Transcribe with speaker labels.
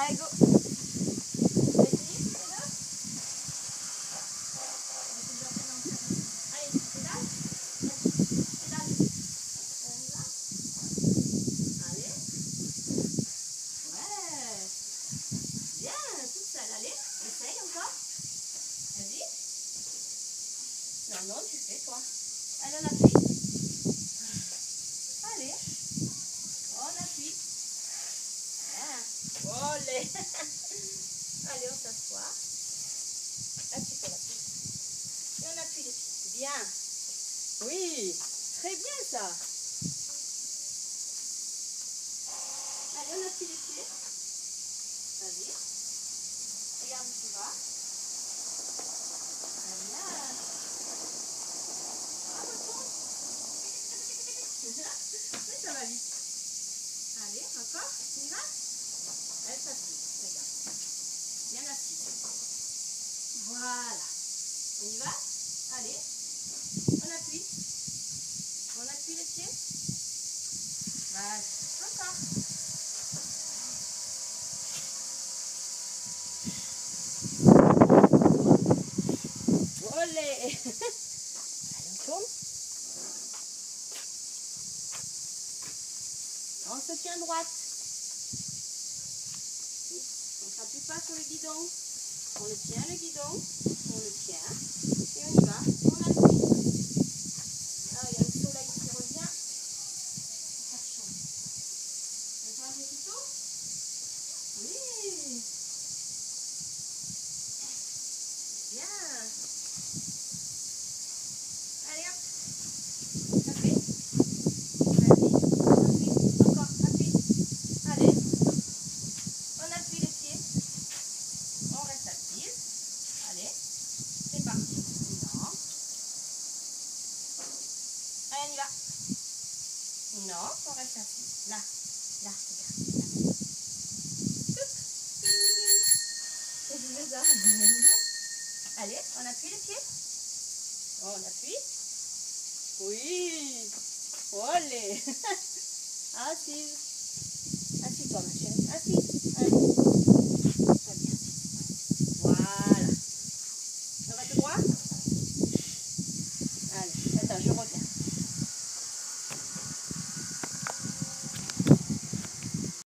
Speaker 1: Allez, go. Non, non, tu fais, toi. Allez, on appuie. Allez. On appuie. Allez, on s'assoit. Appuie sur la. Et on appuie les pieds. Bien. Oui. Très bien, ça. Allez, on appuie les pieds. Vas-y. Regarde où tu vas. Bien. Ah, ça va vite. Allez, encore. On y va Elle s'appuie. Regarde. Bien assise. Voilà. On y va Allez. On appuie. On appuie les pieds. Voilà. Encore. Allez, on tourne. On se tient droite. On ne s'appuie pas sur le guidon. On le tient le guidon. On le tient. Et on y va. On appuie. Ah, il y a le soleil qui revient. Ça. On fait un petit Oui. Bien. Allez hop. Appuie. Vas-y. Appuie. Encore. Appuie. Allez. On appuie les pieds. On reste assise. Allez. C'est parti. Non. Allez, on y va. Non, on reste assis. Là. Là, regarde. Là. Allez, on appuie les pieds. On appuie. Oui. Olé. Ma chérie. Assis.